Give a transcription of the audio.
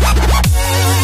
Yeah.